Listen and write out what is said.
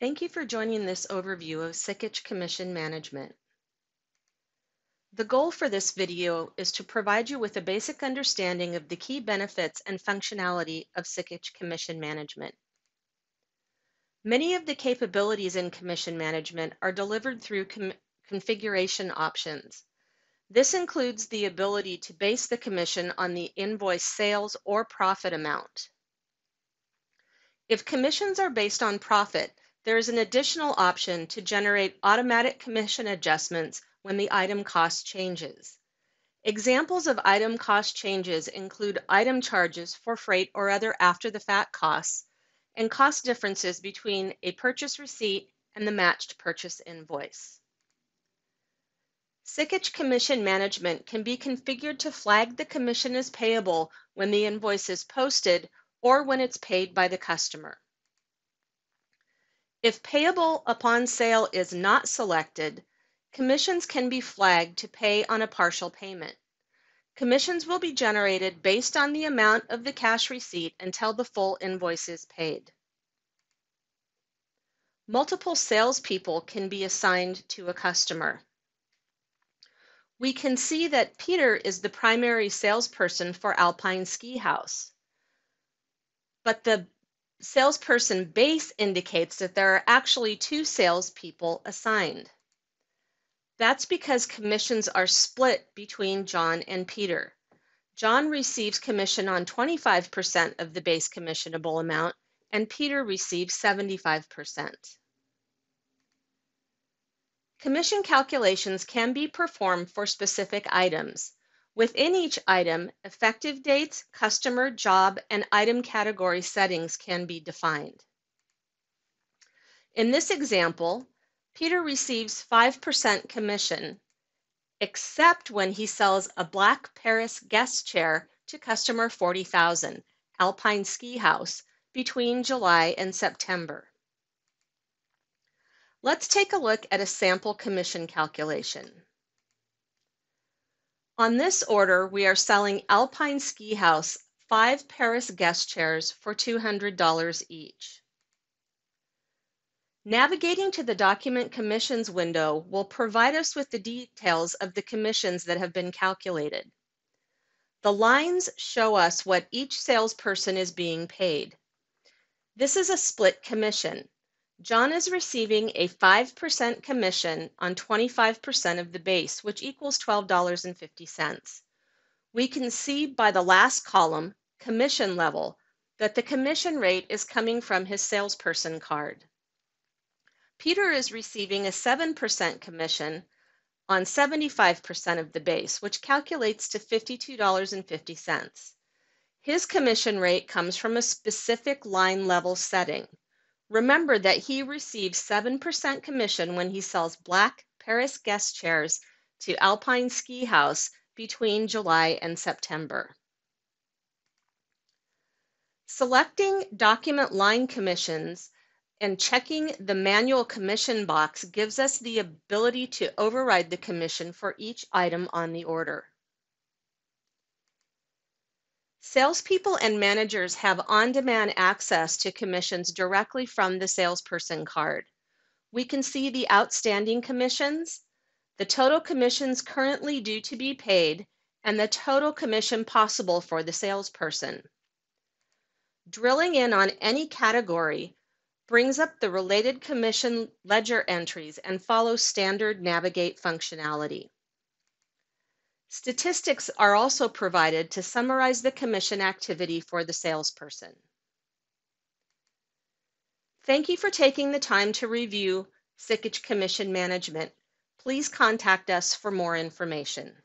Thank you for joining this overview of Sikich Commission Management. The goal for this video is to provide you with a basic understanding of the key benefits and functionality of Sikich Commission Management. Many of the capabilities in commission management are delivered through configuration options. This includes the ability to base the commission on the invoice sales or profit amount. If commissions are based on profit, there is an additional option to generate automatic commission adjustments when the item cost changes. Examples of item cost changes include item charges for freight or other after-the-fact costs and cost differences between a purchase receipt and the matched purchase invoice. Sikich Commission Management can be configured to flag the commission as payable when the invoice is posted or when it's paid by the customer. If payable upon sale is not selected, commissions can be flagged to pay on a partial payment. Commissions will be generated based on the amount of the cash receipt until the full invoice is paid. Multiple salespeople can be assigned to a customer. We can see that Peter is the primary salesperson for Alpine Ski House. But the salesperson base indicates that there are actually two salespeople assigned. That's because commissions are split between John and Peter. John receives commission on 25% of the base commissionable amount, and Peter receives 75%. Commission calculations can be performed for specific items. Within each item, effective dates, customer, job, and item category settings can be defined. In this example, Peter receives 5% commission, except when he sells a black Paris guest chair to customer 40,000, Alpine Ski House, between July and September. Let's take a look at a sample commission calculation. On this order, we are selling Alpine Ski House five Paris guest chairs for $200 each. Navigating to the Document Commissions window will provide us with the details of the commissions that have been calculated. The lines show us what each salesperson is being paid. This is a split commission. John is receiving a 5% commission on 25% of the base, which equals $12.50. We can see by the last column, commission level, that the commission rate is coming from his salesperson card. Peter is receiving a 7% commission on 75% of the base, which calculates to $52.50. His commission rate comes from a specific line level setting. Remember that he receives 7% commission when he sells black Paris guest chairs to Alpine Ski House between July and September. Selecting document line commissions and checking the manual commission box gives us the ability to override the commission for each item on the order. Salespeople and managers have on-demand access to commissions directly from the salesperson card. We can see the outstanding commissions, the total commissions currently due to be paid, and the total commission possible for the salesperson. Drilling in on any category brings up the related commission ledger entries and follows standard navigate functionality. Statistics are also provided to summarize the commission activity for the salesperson. Thank you for taking the time to review Sikich Commission Management. Please contact us for more information.